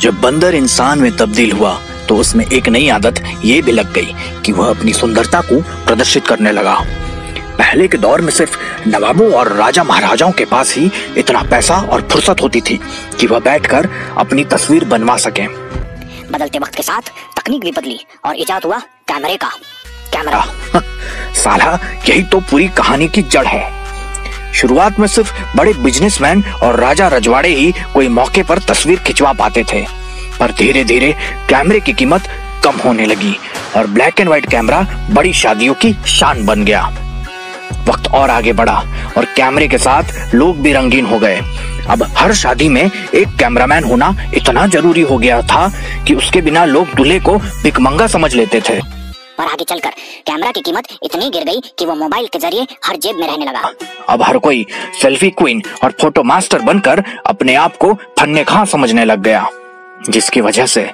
जब बंदर इंसान में तब्दील हुआ तो उसमें एक नई आदत ये भी लग गई कि वह अपनी सुंदरता को प्रदर्शित करने लगा। पहले के दौर में सिर्फ़ नवाबों और राजा महाराजाओं के पास ही इतना पैसा और फुर्सत होती थी कि वह बैठकर अपनी तस्वीर बनवा सकें। बदलते वक्त के साथ तकनीक भी बदली और इजाद हुआ कैमरे का। कैमरा। साला यही तो पूरी कहानी की जड़ है। शुरुआत में सिर्फ़ बड़े बिजनेसमैन और राजा रजवाड़े ही कोई मौके पर तस्वीर खिंचवा पाते थे। पर धीरे धीरे कैमरे की कीमत कम होने लगी और ब्लैक एंड व्हाइट कैमरा बड़ी शादियों की शान बन गया। वक्त और आगे बढ़ा और कैमरे के साथ लोग भी रंगीन हो गए। अब हर शादी में एक कैमरामैन होना इतना ज़रूरी हो गया था कि उसके बिना लोग दूल्हे को भिकमंगा समझ लेते थे। और आगे चलकर। कैमरा की कीमत इतनी गिर गई कि वो मोबाइल के ज़रिए हर जेब में रहने लगा। अब हर कोई सेल्फी क्वीन और फ़ोटो मास्टर बनकर अपने आप को फन्ने खां समझने लग गया, जिसकी वजह से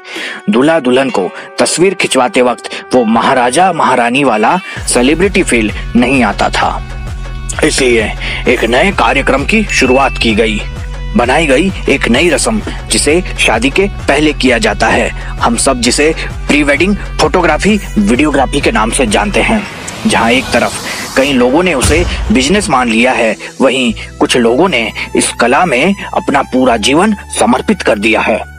दूल्हा दुल्हन को तस्वीर खिंचवाते वक्त वो महाराजा, महारानी वाला सेलिब्रिटी फील नहीं आता था। इसलिए एक नए कार्यक्रम की शुरुआत की गई। बनाई गई एक नई रस्म, जिसे शादी के पहले किया जाता है। हम सब जिसे प्री वेडिंग फोटोग्राफी वीडियोग्राफी के नाम से जानते हैं। जहाँ एक तरफ़ कई लोगों ने उसे बिज़नेस मान लिया है, वहीं कुछ लोगों ने इस कला में अपना पूरा जीवन समर्पित कर दिया है।